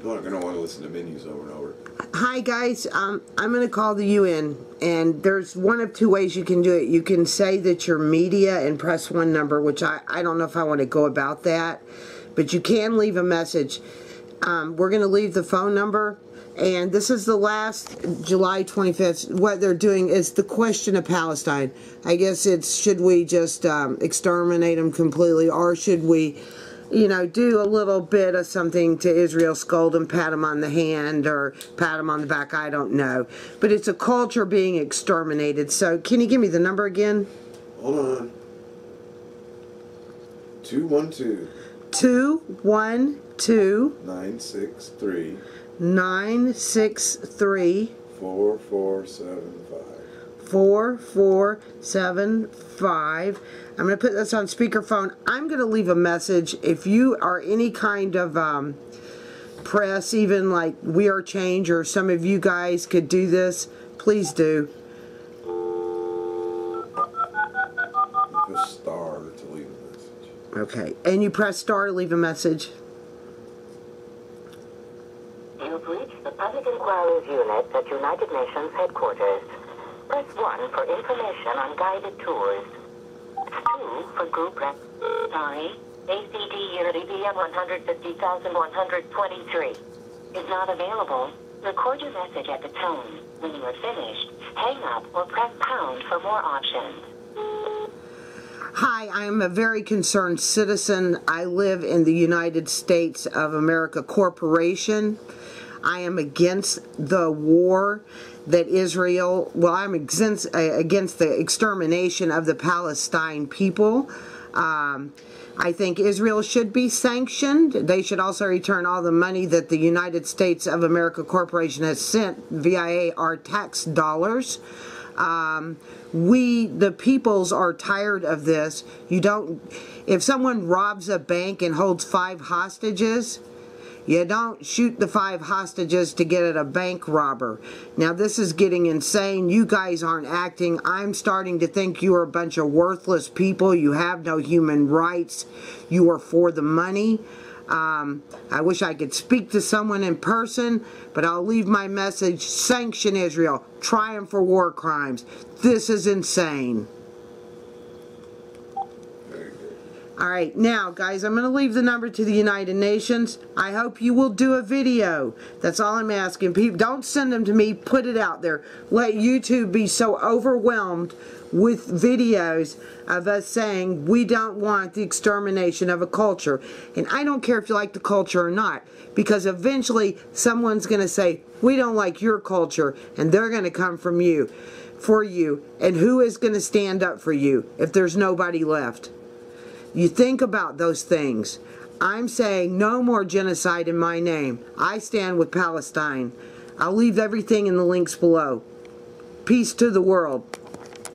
People aren't going to want to listen to menus over and over. Hi guys, um, I'm going to call the UN, and there's one of two ways you can do it. You can say that you're media and press one number, which I, I don't know if I want to go about that, but you can leave a message. Um, we're going to leave the phone number, and this is the last July 25th. What they're doing is the question of Palestine. I guess it's should we just um, exterminate them completely, or should we you know, do a little bit of something to Israel, scold him, pat him on the hand, or pat him on the back. I don't know. But it's a culture being exterminated. So, can you give me the number again? Hold on. 212 212 963 963 4475. 4475. I'm going to put this on speakerphone. I'm going to leave a message. If you are any kind of um, press, even like We Are Change, or some of you guys could do this, please do. Press star to leave a message. Okay. And you press star to leave a message. You've reached the Public Inquiries Unit at United Nations Headquarters. Press 1 for information on guided tours. 2 for group rec... Sorry. ACD Unity BM 150123 is not available. Record your message at the tone. When you are finished, hang up or press pound for more options. Hi, I am a very concerned citizen. I live in the United States of America Corporation. I am against the war that Israel, well, I'm against, uh, against the extermination of the Palestine people. Um, I think Israel should be sanctioned. They should also return all the money that the United States of America Corporation has sent via our tax dollars. Um, we, the peoples, are tired of this. You don't, if someone robs a bank and holds five hostages, you don't shoot the five hostages to get at a bank robber. Now this is getting insane. You guys aren't acting. I'm starting to think you are a bunch of worthless people. You have no human rights. You are for the money. Um, I wish I could speak to someone in person, but I'll leave my message. Sanction Israel. Try them for war crimes. This is insane. Very good. All right, now, guys, I'm going to leave the number to the United Nations. I hope you will do a video. That's all I'm asking. People, don't send them to me. Put it out there. Let YouTube be so overwhelmed with videos of us saying we don't want the extermination of a culture. And I don't care if you like the culture or not, because eventually someone's going to say, we don't like your culture, and they're going to come from you, for you. And who is going to stand up for you if there's nobody left? You think about those things. I'm saying no more genocide in my name. I stand with Palestine. I'll leave everything in the links below. Peace to the world.